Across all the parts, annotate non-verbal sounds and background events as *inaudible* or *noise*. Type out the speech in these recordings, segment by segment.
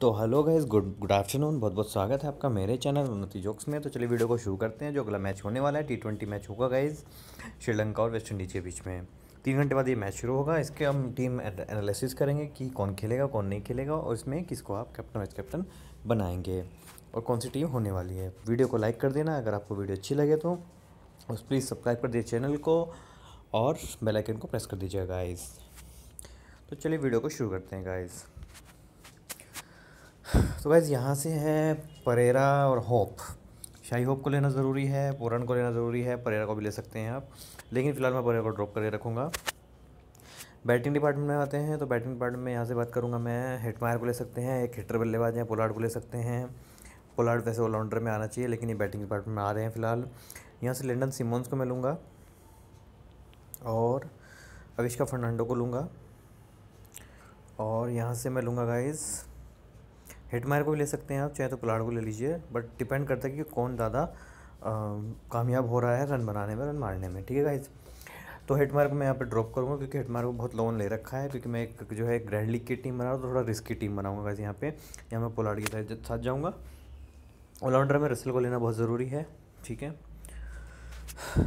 तो hello guys good good afternoon बहुत बहुत स्वागत है आपका मेरे चैनल उन्नति जोक्स में। तो चलिए वीडियो को शुरू करते हैं, जो अगला मैच होने वाला है टी ट्वेंटी मैच होगा गाइज़ श्रीलंका और वेस्ट इंडीज़ के बीच में। तीन घंटे बाद ये मैच शुरू होगा, इसके हम टीम एनालिसिस करेंगे कि कौन खेलेगा, कौन नहीं खेलेगा, और इसमें किसको आप कैप्टन वाइस कैप्टन बनाएँगे, और कौन सी टीम होने वाली है। वीडियो को लाइक कर देना, अगर आपको वीडियो अच्छी लगे तो। उस प्लीज़ सब्सक्राइब कर दीजिए चैनल को, और बेल आइकन को प्रेस कर दीजिएगा गाइस। तो चलिए वीडियो को शुरू करते हैं गाइस। तो गैज़ यहाँ से है परेरा और होप। शाही होप को लेना ज़रूरी है पूरन को लेना ज़रूरी है, परेरा को भी ले सकते हैं आप। लेकिन फ़िलहाल मैं परेरा को ड्रॉप करके रखूँगा। बैटिंग डिपार्टमेंट में आते हैं तो बैटिंग डिपार्टमेंट में यहाँ से बात करूँगा मैं। हिटमायर को ले सकते हैं, एक हिटर बल्लेबाज हैं पोलार्ड को ले सकते हैं। पोलार्ड वैसे ऑलराउंडर में आना चाहिए, लेकिन ये बैटिंग डिपार्टमेंट में आ रहे हैं फ़िलहाल। यहाँ से लंडन सिमोन्स को मैं लूँगा। और अविष्का फर्नांडो को लूँगा। और यहाँ से मैं लूँगा गाइज़ हिटमायर को भी ले सकते हैं आप, चाहे तो पुलाड़ को ले लीजिए बट डिपेंड करता है कि कौन ज़्यादा कामयाब हो रहा है रन बनाने में, रन मारने में, ठीक है गाइज़ तो हिटमायर को मैं यहाँ पे ड्रॉप करूँगा, क्योंकि हिटमायर को बहुत लोन ले रखा है, क्योंकि मैं एक जो है ग्रैंड लीग की टीम बना रहा हूँ तो थोड़ा रिस्की टीम बनाऊँगा गाइज़ यहाँ पे, यहाँ मैं पोलाड के साथ जाऊँगा। ऑलराउंडर में रसल को लेना बहुत ज़रूरी है, ठीक है?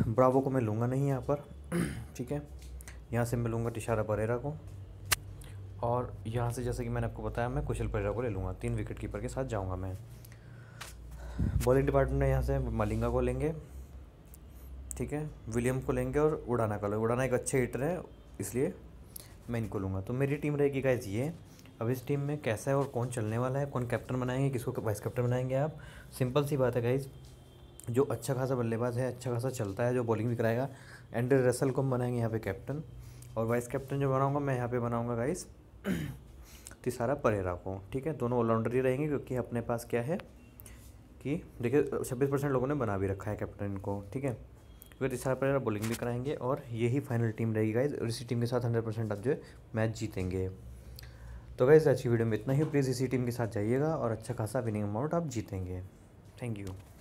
ब्रावो को मैं लूँगा नहीं यहाँ पर, *clears throat* ठीक है? यहाँ से मैं लूँगा टिशारा परेरा को। और यहाँ से जैसे कि मैंने आपको बताया, मैं कुशल परेरा को ले लूँगा। तीन विकेट कीपर के साथ जाऊँगा मैं। बॉलिंग डिपार्टमेंट में यहाँ से मलिंगा को लेंगे, ठीक है? विलियम को लेंगे और उड़ाना का उड़ाना एक अच्छे हिटर है, इसलिए मैं इनको लूँगा। तो मेरी टीम रहेगी गाइज़ ये। अब इस टीम में कैसा है और कौन चलने वाला है, कौन कैप्टन बनाएँगे, किसको वाइस कैप्टन बनाएँगे आप? सिंपल सी बात है गाइज़ जो अच्छा खासा बल्लेबाज है अच्छा खासा चलता है, जो बॉलिंग भी कराएगा एंड्रे रसल को हम बनाएँगे यहाँ पे कैप्टन और वाइस कैप्टन जो बनाऊँगा, मैं यहाँ पे बनाऊँगा गाइस तिसारा परेरा को ठीक है? दोनों ऑलराउंडर ही रहेंगे क्योंकि अपने पास क्या है कि देखिए, छब्बीस परसेंट लोगों ने बना भी रखा है कैप्टन को, ठीक है? क्योंकि तिसारा परेरा बॉलिंग भी कराएँगे और यही फाइनल टीम रहेगी गाइज़ और इसी टीम के साथ हंड्रेड परसेंट आप जो है मैच जीतेंगे। तो गाइज़ अच्छी वीडियो में इतना ही। प्लीज़ इसी टीम के साथ जाइएगा और अच्छा खासा विनिंग अमाउंट आप जीतेंगे। Thank you